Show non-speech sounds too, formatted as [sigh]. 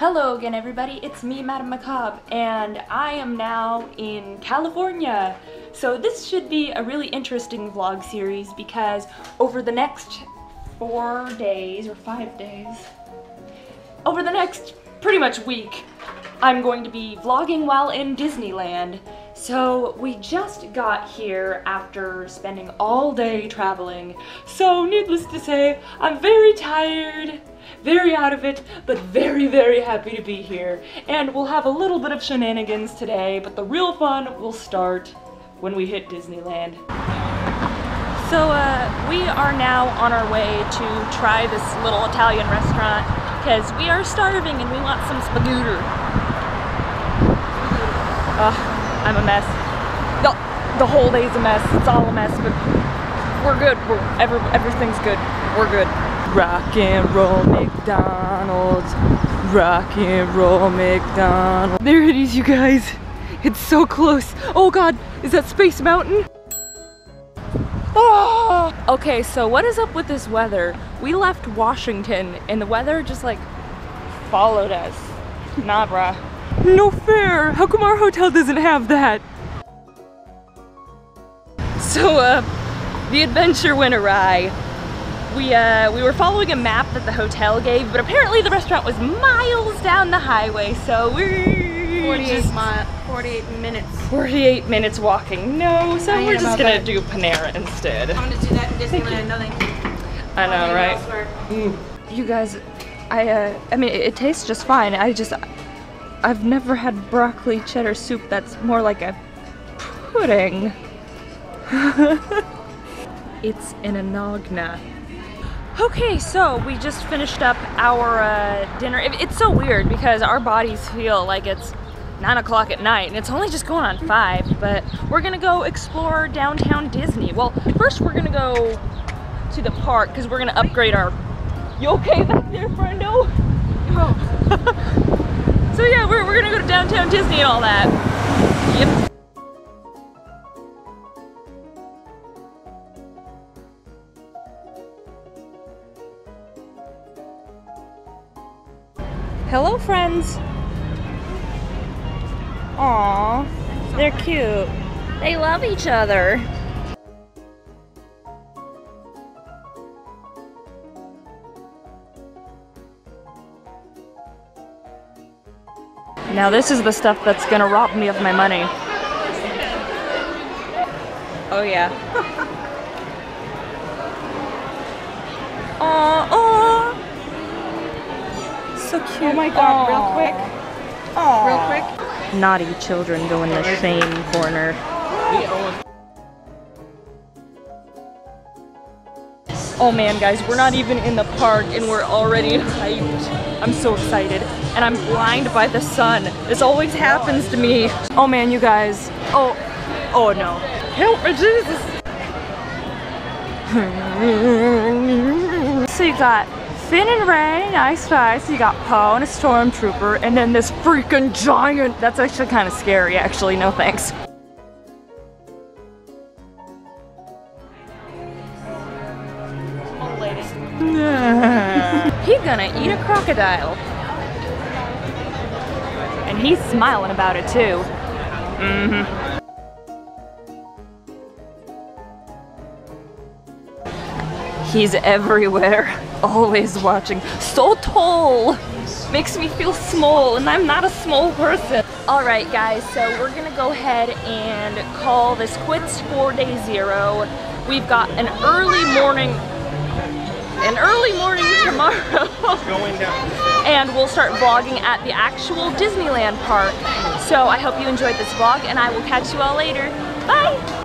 Hello again everybody, it's me Madame Macabre and I am now in California. So this should be a really interesting vlog series because over the next four days or five days, over the next pretty much week, I'm going to be vlogging while in Disneyland. So we just got here after spending all day traveling. So needless to say, I'm very tired very out of it, but very, very happy to be here. And we'll have a little bit of shenanigans today, but the real fun will start when we hit Disneyland. So uh, we are now on our way to try this little Italian restaurant because we are starving and we want some spaghetti. Ugh, I'm a mess. The, the whole day's a mess. It's all a mess, but we're good. We're, every, everything's good. We're good. Rock and roll McDonald's. Rock and roll McDonald's. There it is, you guys. It's so close. Oh God, is that Space Mountain? Oh! Okay, so what is up with this weather? We left Washington and the weather just like followed us. Nah, bruh. No fair! How come our hotel doesn't have that? So, uh, the adventure went awry we uh, we were following a map that the hotel gave, but apparently the restaurant was miles down the highway, so we're 48 mile, 48 minutes. 48 minutes walking. No, so I we're just gonna that. do Panera instead. I'm gonna do that in Disneyland. No, thank you. I know, right? Mm. You guys, I uh, I mean, it, it tastes just fine. I just, I've never had broccoli cheddar soup that's more like a pudding. [laughs] it's an anagna. Okay, so we just finished up our uh, dinner. It's so weird because our bodies feel like it's 9 o'clock at night and it's only just going on 5, but we're gonna go explore downtown Disney. Well, first we're gonna go to the park because we're gonna upgrade our... You okay back there, friendo? Oh. [laughs] so yeah, we're, we're gonna go to downtown Disney and all that. Yep. Hello, friends. Aw, they're cute. They love each other. Now this is the stuff that's gonna rob me of my money. Oh yeah. [laughs] Aw, aw so cute. Oh my god, Aww. real quick. Aww. Real quick. Naughty children go in the shame corner. Oh man, guys, we're not even in the park and we're already hyped. I'm so excited. And I'm blind by the sun. This always happens to me. Oh man, you guys. Oh, oh no. Help me, Jesus. [laughs] so you got Finn and Rey, nice guys. You got Poe and a stormtrooper, and then this freaking giant. That's actually kind of scary, actually. No thanks. [laughs] He gonna eat a crocodile. And he's smiling about it too. Mm-hmm. He's everywhere, [laughs] always watching. So tall! Makes me feel small, and I'm not a small person. All right, guys, so we're gonna go ahead and call this quits for day zero. We've got an early morning, an early morning tomorrow. [laughs] And we'll start vlogging at the actual Disneyland park. So I hope you enjoyed this vlog, and I will catch you all later. Bye!